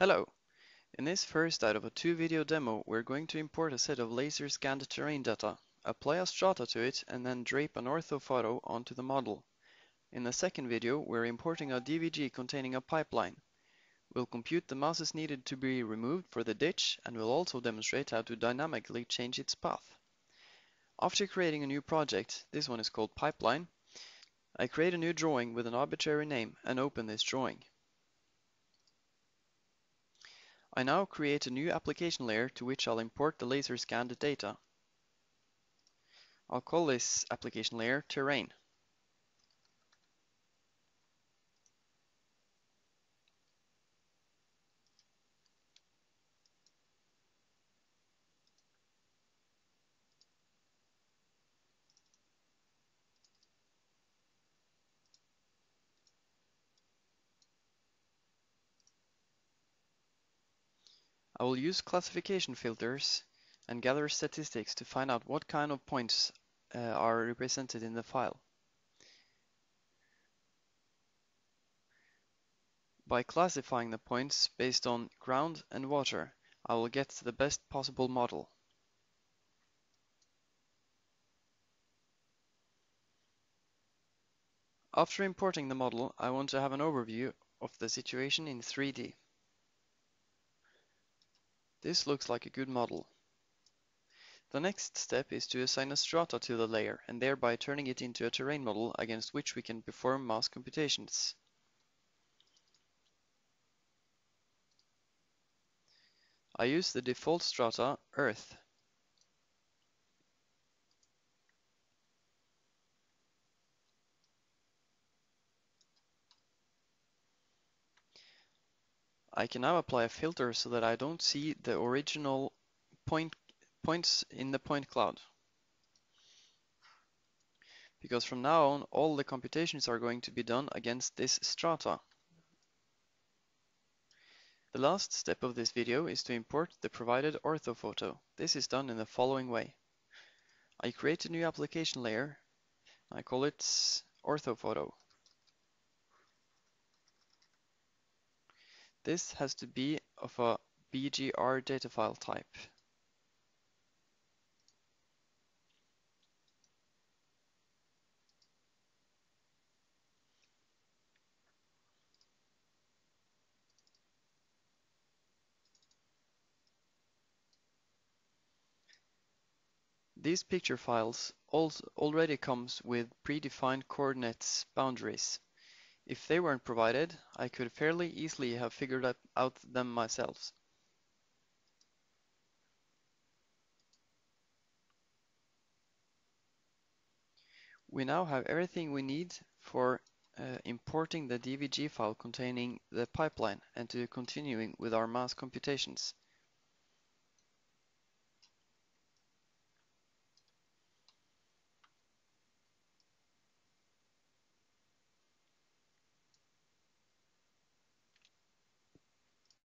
Hello! In this first out of a two video demo, we're going to import a set of laser scanned terrain data, apply a strata to it, and then drape an orthophoto onto the model. In the second video, we're importing a DVG containing a pipeline. We'll compute the masses needed to be removed for the ditch, and we'll also demonstrate how to dynamically change its path. After creating a new project, this one is called Pipeline, I create a new drawing with an arbitrary name and open this drawing. I now create a new application layer to which I'll import the laser scanned data. I'll call this application layer Terrain. I will use classification filters and gather statistics to find out what kind of points uh, are represented in the file. By classifying the points based on ground and water, I will get the best possible model. After importing the model, I want to have an overview of the situation in 3D. This looks like a good model. The next step is to assign a strata to the layer and thereby turning it into a terrain model against which we can perform mass computations. I use the default strata Earth I can now apply a filter so that I don't see the original point points in the point cloud. Because from now on, all the computations are going to be done against this strata. The last step of this video is to import the provided orthophoto. This is done in the following way. I create a new application layer. I call it orthophoto. This has to be of a BGR data file type. These picture files already comes with predefined coordinates boundaries. If they weren't provided, I could fairly easily have figured out them myself. We now have everything we need for uh, importing the DVG file containing the pipeline and to continuing with our mass computations.